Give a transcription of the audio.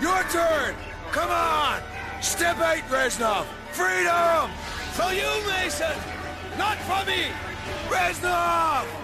Your turn! Come on! Step eight, Reznov! Freedom! For you, Mason! Not for me! Reznov!